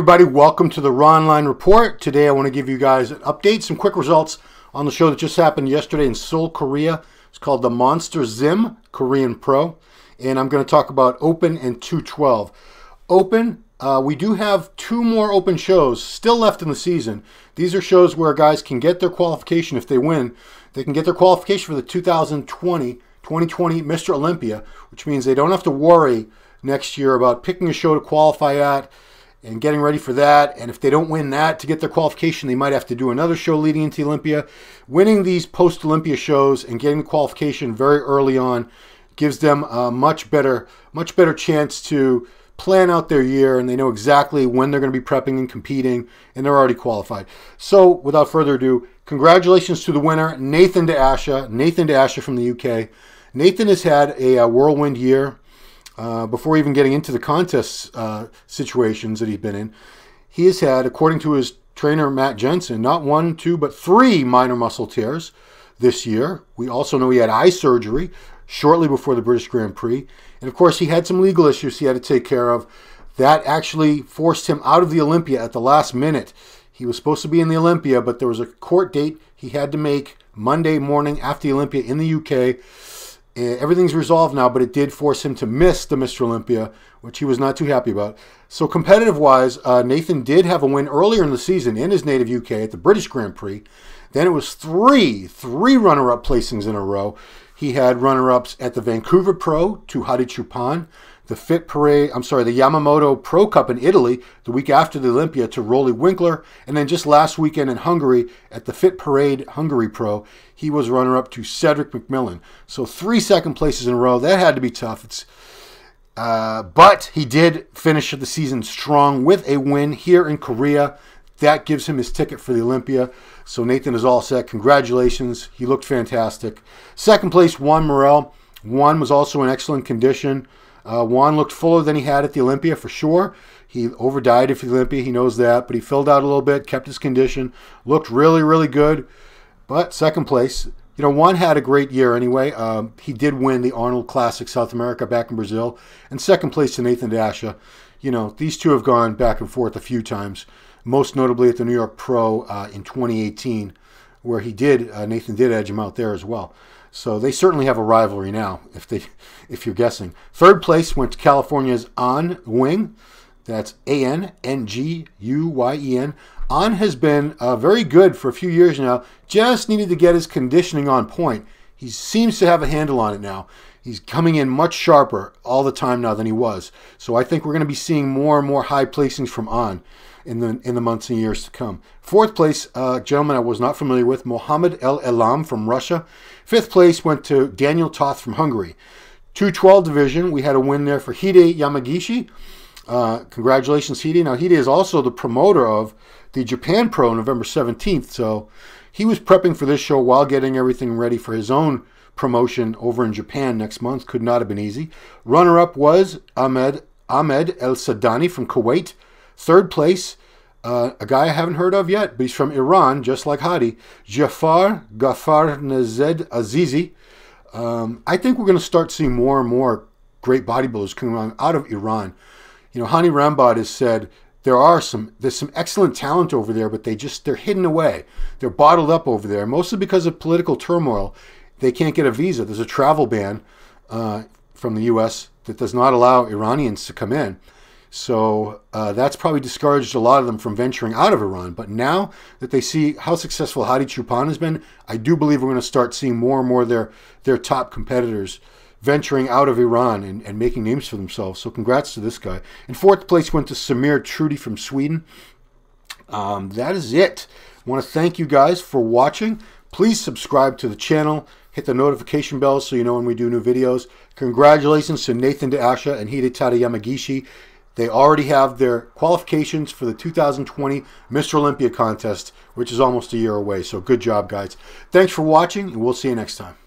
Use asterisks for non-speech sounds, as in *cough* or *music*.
everybody. Welcome to the Ronline Report. Today, I want to give you guys an update, some quick results on the show that just happened yesterday in Seoul, Korea. It's called the Monster Gym Korean Pro, and I'm going to talk about Open and 212. Open, uh, we do have two more open shows still left in the season. These are shows where guys can get their qualification if they win. They can get their qualification for the 2020 2020 Mr. Olympia, which means they don't have to worry next year about picking a show to qualify at and getting ready for that. And if they don't win that to get their qualification, they might have to do another show leading into Olympia. Winning these post Olympia shows and getting the qualification very early on gives them a much better, much better chance to plan out their year and they know exactly when they're going to be prepping and competing and they're already qualified. So without further ado, congratulations to the winner, Nathan De Asha, Nathan De Asha from the UK. Nathan has had a whirlwind year. Uh, before even getting into the contest uh, situations that he's been in, he has had, according to his trainer Matt Jensen, not one, two, but three minor muscle tears this year. We also know he had eye surgery shortly before the British Grand Prix. And of course, he had some legal issues he had to take care of. That actually forced him out of the Olympia at the last minute. He was supposed to be in the Olympia, but there was a court date he had to make Monday morning after the Olympia in the UK everything's resolved now, but it did force him to miss the Mr. Olympia, which he was not too happy about. So, competitive wise, uh, Nathan did have a win earlier in the season in his native UK at the British Grand Prix. Then it was three, three runner up placings in a row. He had runner ups at the Vancouver Pro to Hadi Choopan, the Fit Parade, I'm sorry, the Yamamoto Pro Cup in Italy the week after the Olympia to Roelly Winklaar, and then just last weekend in Hungary at the Fit Parade Hungary Pro, he was runner up to Cedric McMillan. So three second places in a row. That had to be tough. It's uh, but he did finish the season strong with a win here in Korea. That gives him his ticket for the Olympia. So Nathan is all set. Congratulations. He looked fantastic. Second place, Juan Morel. Juan was also in excellent condition. Uh, Juan looked fuller than he had at the Olympia for sure. He overdied at the Olympia, he knows that, but he filled out a little bit, kept his condition, looked really, really good. But second place, you know, Juan had a great year anyway. Um, he did win the Arnold Classic South America back in Brazil, and second place to Nathan De Asha. You know, these two have gone back and forth a few times, most notably at the New York Pro uh, in 2018, where he did, uh, Nathan did edge him out there as well. So they certainly have a rivalry now, if they, *laughs* if you're guessing. Third place went to California's An Nguyen. That's A N N G U Y E N. An has been uh, very good for a few years now. Just needed to get his conditioning on point. He seems to have a handle on it now. He's coming in much sharper all the time now than he was. So I think we're going to be seeing more and more high placings from An in the in the months and years to come. Fourth place, uh, gentleman I was not familiar with, Mohammed El Elam from Russia. Fifth place went to Daniel Toth from Hungary. 212 division, we had a win there for Hide Yamagishi. Uh, congratulations, Hide. Now, Hide is also the promoter of the Japan Pro November 17th, so he was prepping for this show while getting everything ready for his own promotion over in Japan next month. Could not have been easy. Runner up was Ahmed, Ahmed El Sadani from Kuwait. Third place, uh, a guy I haven't heard of yet, but he's from Iran, just like Hadi, Jafar Gafarnazed Azizi. Um, I think we're going to start seeing more and more great bodybuilders coming out of Iran. You know, Hani Rambod has said there are some there's some excellent talent over there, but they just they're hidden away. They're bottled up over there, mostly because of political turmoil. They can't get a visa. There's a travel ban uh, from the U.S. that does not allow Iranians to come in. So uh, that's probably discouraged a lot of them from venturing out of Iran. But now that they see how successful Hadi Choopan has been, I do believe we're going to start seeing more and more their, their top competitors venturing out of Iran and, and making names for themselves. So congrats to this guy. In fourth place went to Samir Trudy from Sweden. Um, that is it. I want to thank you guys for watching. Please subscribe to the channel. Hit the notification bell so you know when we do new videos. Congratulations to Nathan De Asha and Hidetada Yamagishi. They already have their qualifications for the 2020 Mr. Olympia contest, which is almost a year away. So good job, guys. Thanks for watching, and we'll see you next time.